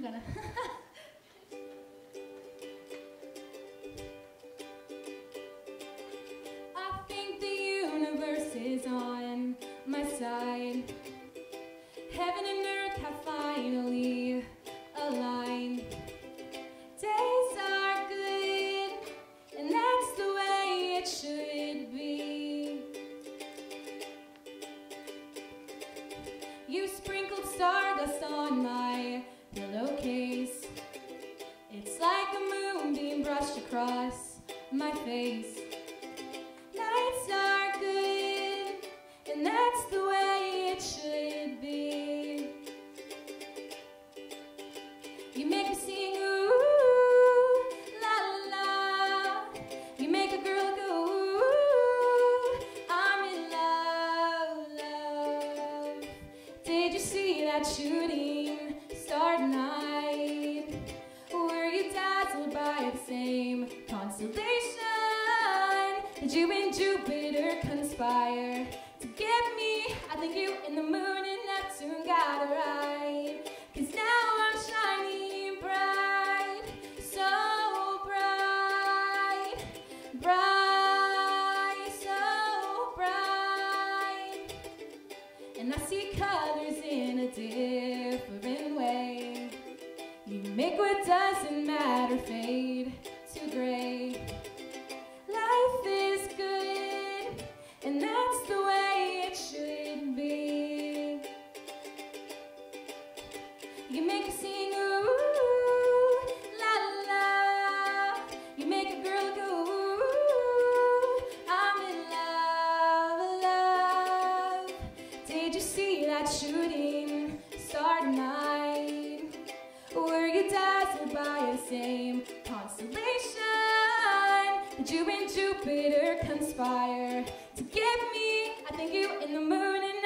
I gonna. I think the universe is on my side. Heaven and earth have finally aligned. Days are good, and that's the way it should be. You sprinkled stardust on my my face. Nights are good, and that's the way it should be. You make me sing ooh, la la. You make a girl go ooh, I'm in love, love. Did you see that shooting star? Did you and Jupiter conspire to get me? I think you and the moon and Neptune got it right. Cause now I'm shining bright, so bright, bright, so bright. And I see colors in a different way. You make what doesn't matter fade You make me sing ooh, la la. You make a girl go ooh, I'm in love, love. Did you see that shooting star tonight? Were you dazzled by the same constellation? Did you and Jupiter conspire to get me? I think you in the moon